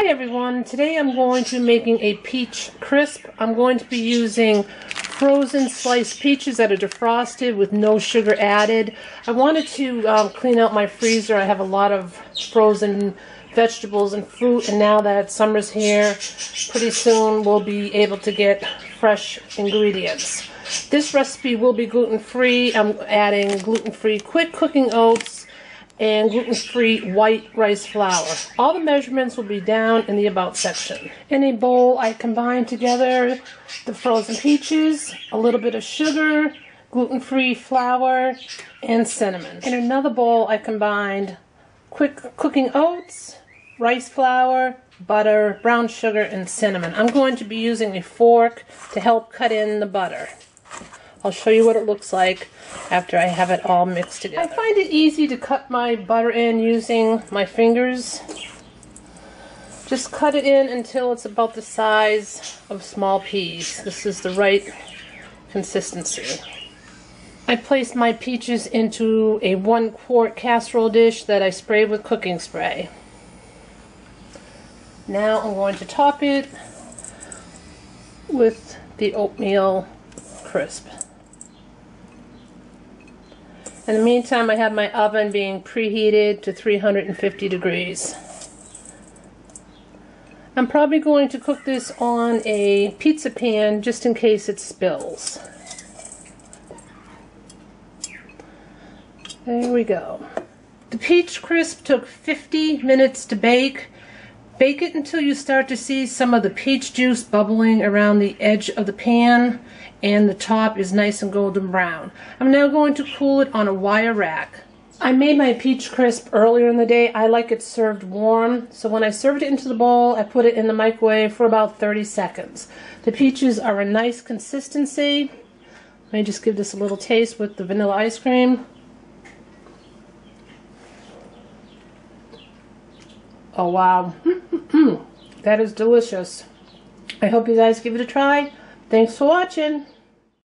Hi everyone, today I'm going to be making a peach crisp. I'm going to be using frozen sliced peaches that are defrosted with no sugar added. I wanted to um, clean out my freezer. I have a lot of frozen vegetables and fruit and now that summer's here, pretty soon we'll be able to get fresh ingredients. This recipe will be gluten-free. I'm adding gluten-free quick cooking oats and gluten-free white rice flour. All the measurements will be down in the About section. In a bowl, I combine together the frozen peaches, a little bit of sugar, gluten-free flour, and cinnamon. In another bowl, I combined quick cooking oats, rice flour, butter, brown sugar, and cinnamon. I'm going to be using a fork to help cut in the butter. I'll show you what it looks like after I have it all mixed together. I find it easy to cut my butter in using my fingers. Just cut it in until it's about the size of small peas. This is the right consistency. I placed my peaches into a one quart casserole dish that I sprayed with cooking spray. Now I'm going to top it with the oatmeal crisp. In the meantime, I have my oven being preheated to 350 degrees. I'm probably going to cook this on a pizza pan just in case it spills. There we go. The peach crisp took 50 minutes to bake. Bake it until you start to see some of the peach juice bubbling around the edge of the pan and the top is nice and golden brown. I'm now going to cool it on a wire rack. I made my peach crisp earlier in the day. I like it served warm. So when I served it into the bowl, I put it in the microwave for about 30 seconds. The peaches are a nice consistency. Let me just give this a little taste with the vanilla ice cream. Oh wow, Hmm. that is delicious. I hope you guys give it a try. Thanks for watching.